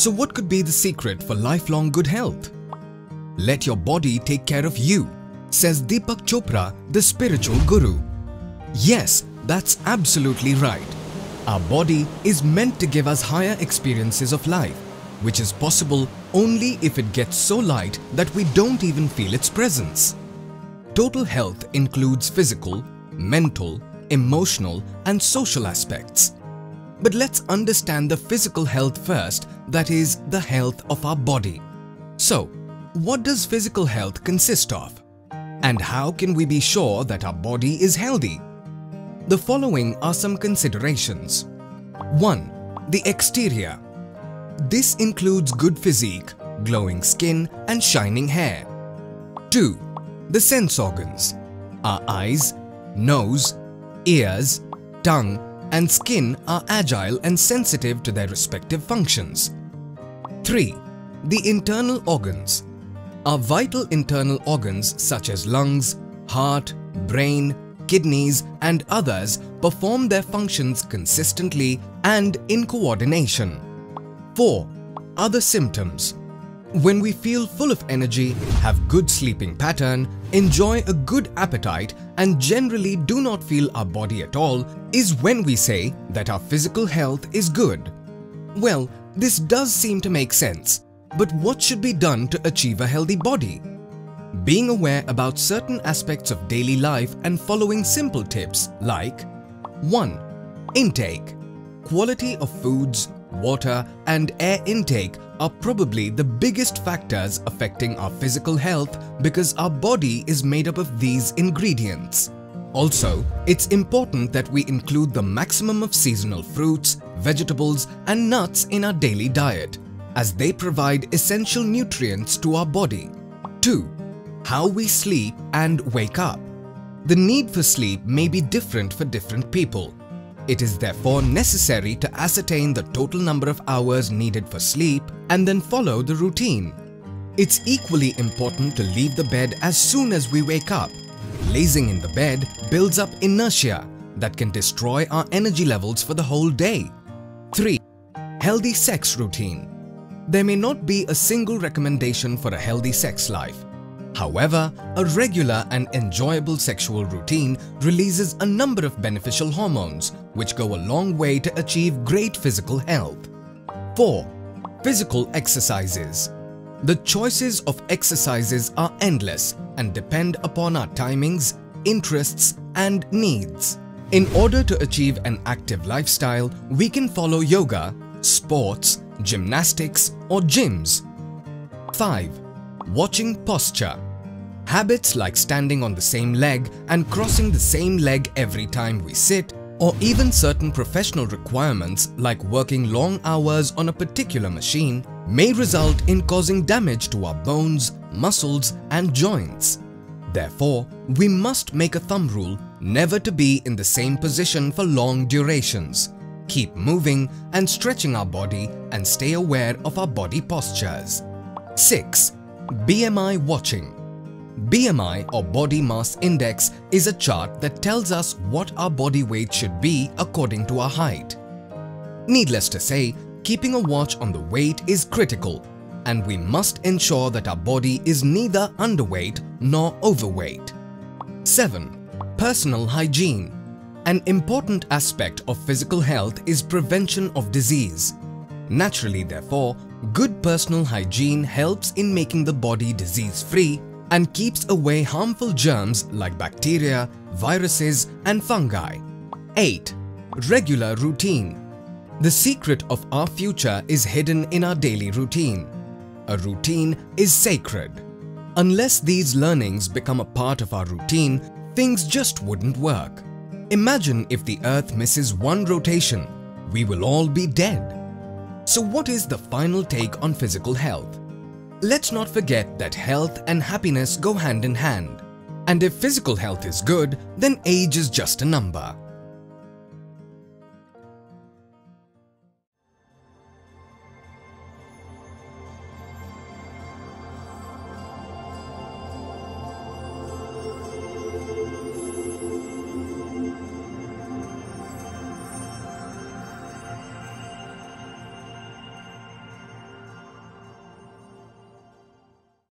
So what could be the secret for lifelong good health? Let your body take care of you, says Deepak Chopra, the spiritual guru. Yes, that's absolutely right. Our body is meant to give us higher experiences of life, which is possible only if it gets so light that we don't even feel its presence. Total health includes physical, mental, emotional and social aspects. But let's understand the physical health first, that is, the health of our body. So, what does physical health consist of? And how can we be sure that our body is healthy? The following are some considerations. 1. The exterior. This includes good physique, glowing skin and shining hair. 2. The sense organs. Our eyes, nose, ears, tongue and skin are agile and sensitive to their respective functions. 3. The internal organs. Our vital internal organs such as lungs, heart, brain, kidneys and others perform their functions consistently and in coordination. 4. Other symptoms when we feel full of energy, have good sleeping pattern, enjoy a good appetite and generally do not feel our body at all is when we say that our physical health is good. Well, this does seem to make sense, but what should be done to achieve a healthy body? Being aware about certain aspects of daily life and following simple tips like 1. Intake Quality of foods, water and air intake are probably the biggest factors affecting our physical health because our body is made up of these ingredients. Also, it's important that we include the maximum of seasonal fruits, vegetables and nuts in our daily diet as they provide essential nutrients to our body. 2. How we sleep and wake up. The need for sleep may be different for different people it is therefore necessary to ascertain the total number of hours needed for sleep and then follow the routine. It's equally important to leave the bed as soon as we wake up. Lazing in the bed builds up inertia that can destroy our energy levels for the whole day. 3. Healthy sex routine. There may not be a single recommendation for a healthy sex life. However, a regular and enjoyable sexual routine releases a number of beneficial hormones which go a long way to achieve great physical health. 4. Physical exercises The choices of exercises are endless and depend upon our timings, interests and needs. In order to achieve an active lifestyle, we can follow yoga, sports, gymnastics or gyms. 5. Watching posture. Habits like standing on the same leg and crossing the same leg every time we sit or even certain professional requirements like working long hours on a particular machine may result in causing damage to our bones, muscles and joints. Therefore, we must make a thumb rule never to be in the same position for long durations. Keep moving and stretching our body and stay aware of our body postures. 6. BMI watching. BMI or Body Mass Index is a chart that tells us what our body weight should be according to our height. Needless to say, keeping a watch on the weight is critical and we must ensure that our body is neither underweight nor overweight. 7. Personal hygiene. An important aspect of physical health is prevention of disease. Naturally, therefore, good personal hygiene helps in making the body disease-free and keeps away harmful germs like bacteria, viruses and fungi. 8. Regular routine. The secret of our future is hidden in our daily routine. A routine is sacred. Unless these learnings become a part of our routine, things just wouldn't work. Imagine if the earth misses one rotation, we will all be dead. So what is the final take on physical health? Let's not forget that health and happiness go hand in hand. And if physical health is good, then age is just a number.